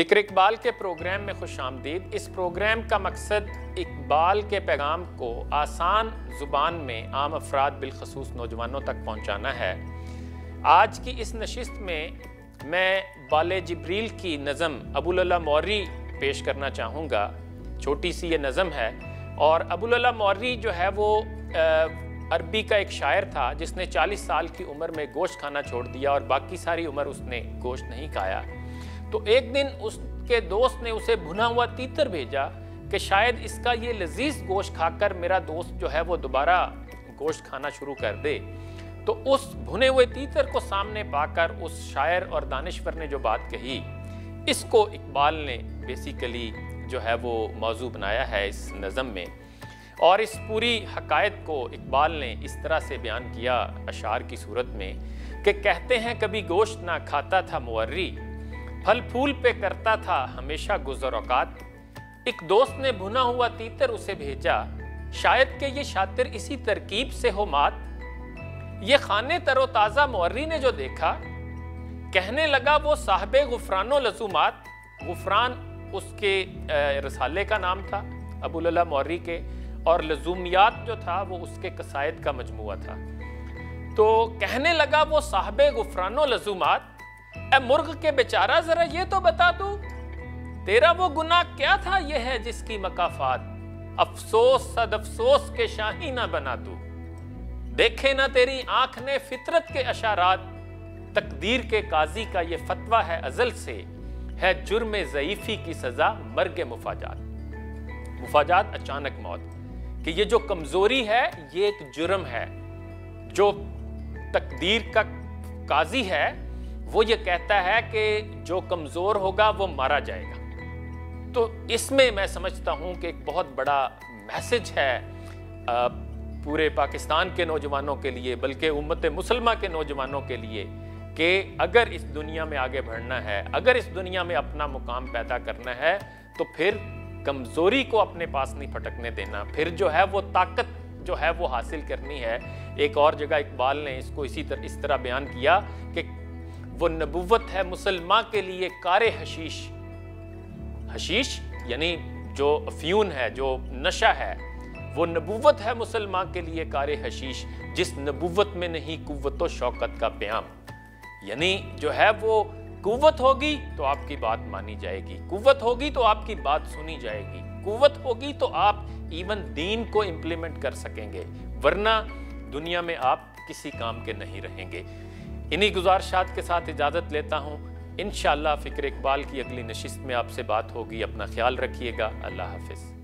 فکر اقبال کے پروگرام میں خوش آمدید۔ اس پروگرام کا مقصد اقبال کے پیغام کو آسان زبان میں عام افراد بالخصوص نوجوانوں تک پہنچانا ہے۔ آج کی اس نشست میں میں بال جبریل کی نظم ابواللہ موری پیش کرنا چاہوں گا۔ چھوٹی سی یہ نظم ہے۔ اور ابواللہ موری جو ہے وہ عربی کا ایک شاعر تھا، جس نے چالیس سال کی عمر میں گوشت کھانا چھوڑ دیا اور باقی ساری عمر اس نے گوشت نہیں کھایا۔ تو ایک دن اس کے دوست نے اسے بھنا ہوا تیتر بھیجا کہ شاید اس کا یہ لذیذ گوشت کھا کر میرا دوست جو ہے وہ دوبارہ گوشت کھانا شروع کر دے۔ تو اس بھنے ہوئے تیتر کو سامنے پا کر اس شاعر اور دانشور نے جو بات کہی، اس کو اقبال نے بیسیکلی جو ہے وہ موضوع بنایا ہے اس نظم میں۔ اور اس پوری حقائق کو اقبال نے اس طرح سے بیان کیا اشعار کی صورت میں کہ کہتے ہیں کبھی گوشت نہ کھاتا تھا موری پھل پھول پہ کرتا تھا ہمیشہ گزر اوقات۔ ایک دوست نے بھنا ہوا تیتر اسے بھیجا۔ شاید کہ یہ شاطر اسی ترکیب سے ہو مات۔ یہ خانے تر و تازہ موری نے جو دیکھا، کہنے لگا وہ صاحب غفران و لزومات غفران اس کے رسالے کا نام تھا، ابو اللہ موری کے۔ اور لزومیات جو تھا، وہ اس کے قصائد کا مجموعہ تھا۔ تو کہنے لگا وہ صاحب غفران و لزومات اے مرغ کے بیچارہ، ذرا یہ تو بتا تو، تیرا وہ گناہ کیا تھا؟ یہ ہے جس کی مقافات افسوس صد افسوس کے شاہی نہ بنا تو۔ دیکھے نہ تیری آنکھ نے فطرت کے اشارات۔ تقدیر کے قاضی کا یہ فتوہ ہے ازل سے۔ ہے جرم ضعیفی کی سزا مرگ مفاجات۔ مفاجات اچانک موت۔ کہ یہ جو کمزوری ہے، یہ ایک جرم ہے۔ جو تقدیر کا قاضی ہے وہ یہ کہتا ہے کہ جو کمزور ہوگا وہ مارا جائے گا۔ تو اس میں میں سمجھتا ہوں کہ ایک بہت بڑا میسج ہے پورے پاکستان کے نوجوانوں کے لیے، بلکہ امت مسلمہ کے نوجوانوں کے لیے کہ اگر اس دنیا میں آگے بڑھنا ہے، اگر اس دنیا میں اپنا مقام پیدا کرنا ہے، تو پھر کمزوری کو اپنے پاس نہیں پھٹکنے دینا۔ پھر جو ہے وہ طاقت جو ہے وہ حاصل کرنی ہے۔ ایک اور جگہ اقبال نے اس کو اسی طرح اس طرح بیان کیا کہ وہ نبوت ہے مسلمان کے لیے کار حشیش۔ حشیش یعنی جو افیون ہے، جو نشہ ہے، وہ نبوت ہے مسلمان کے لیے کار حشیش، جس نبوت میں نہیں قوت و شوقت کا پیام۔ یعنی جو ہے وہ قوت ہوگی تو آپ کی بات مانی جائے گی، قوت ہوگی تو آپ کی بات سنی جائے گی، قوت ہوگی تو آپ ایون دین کو امپلیمنٹ کر سکیں گے، ورنہ دنیا میں آپ کسی کام کے نہیں رہیں گے۔ انہی گزارشات کے ساتھ اجازت لیتا ہوں، انشاءاللہ فکر اقبال کی اگلی نشست میں آپ سے بات ہوگی، اپنا خیال رکھیے گا۔ اللہ حافظ۔